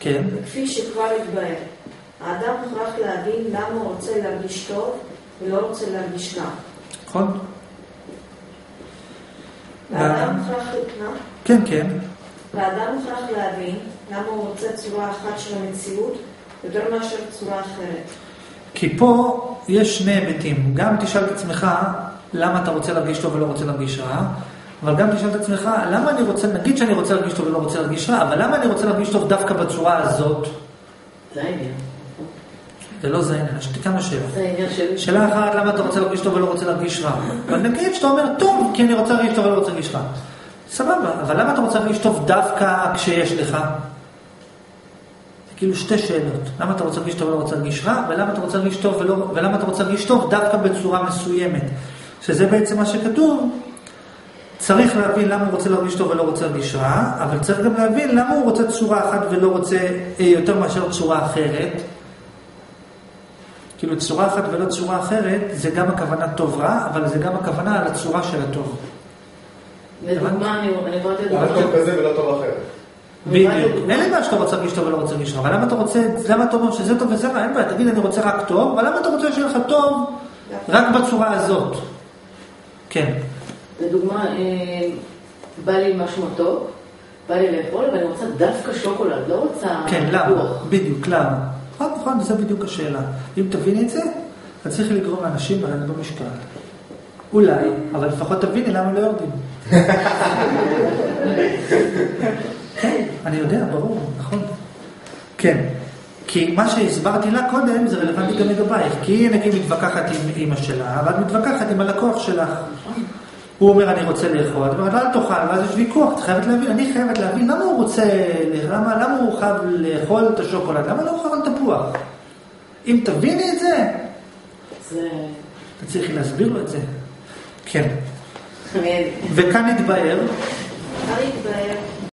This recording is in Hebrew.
כן. כפי שכבר התבהר, האדם מוכרח להבין למה הוא רוצה להרגיש טוב ולא רוצה להרגיש רע. נכון? והאדם מוכרח... כן, כן. והאדם מוכרח להבין למה הוא רוצה צורה אחת של המציאות יותר מאשר צורה אחרת. כי פה יש שני היבטים. גם תשאל את עצמך למה אתה רוצה להרגיש טוב ולא רוצה להרגיש רע, אבל גם תשאל את עצמך למה אני רוצה, נגיד שאני רוצה להרגיש טוב ולא רוצה להרגיש רע, אבל למה אני רוצה להרגיש טוב דווקא בצורה הזאת? זה העניין. זה לא זה העניין, יש לי כמה שאלות. זה העניין של... שאלה אחת, למה אתה רוצה להרגיש טוב ולא רוצה להרגיש רע? אבל נגיד שאתה אומר, טוב, כי אני רוצה להרגיש טוב ולא רוצה להרגיש רע. סבבה, אבל למה אתה רוצה להרגיש טוב דווקא כשיש לך? זה כאילו שתי שאלות. למה אתה רוצה להרגיש טוב ולא רוצה להרגיש רע, ולמה אתה רוצה להרגיש טוב ולא, ולמה אתה רוצה להרגיש טוב דווקא בצורה מסוימת. שזה בעצם מה שכתוב, צריך להבין למה הוא רוצה להרגיש טוב ולא רוצה להרגיש רע, אבל צריך גם להבין למה הוא רוצה צורה אחת ולא רוצה אה, יותר מאשר צורה אחרת. כאילו צורה אחת ולא צורה אחרת, זה גם הכוונה טוב רע, אבל זה גם הכוונה על הצורה של הטוב. לדוגמה, אני אני יכולה לתת רק טוב. כזה ולא טוב אחרת. בדיוק. אין לי בעיה שאתה רוצה להרגיש טוב ולא רוצה להרגיש רע, אבל למה אתה רוצה, למה אתה אומר שזה טוב וזה רע? אין בעיה, תגיד אני רוצה רק טוב, אבל למה אתה רוצה שיהיה לך טוב רק בצורה הזאת? כן. לדוגמה, אה, בא לי משהו מתוק, בא לי לאכול, ואני רוצה דווקא שוקולד, לא רוצה כן, למה? בדיוק, למה? נכון, נכון, זו בדיוק השאלה. אם תביני את זה, אתה צריך לגרום לאנשים לרדת במשקל. אולי, אבל לפחות תביני למה לא יורדים. כן, אני יודע, ברור, נכון. כן. כי מה שהסברתי לה קודם זה רלוונטי גם לגבייך. כי היא נגיד מתווכחת עם אימא שלה, ואת מתווכחת עם הלקוח שלך. הוא אומר אני רוצה לאכול, את אומרת אל תאכל, ואז יש ויכוח, את חייבת להבין, אני חייבת להבין למה הוא רוצה, למה, למה הוא חייב לאכול את השוקולד, למה לא הוא חייב תפוח? אם תביני את זה, זה... תצליחי להסביר לו את זה. כן. וכאן התבהר, כאן התבהר